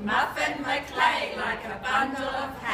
Muffin McClay like a bundle of hay.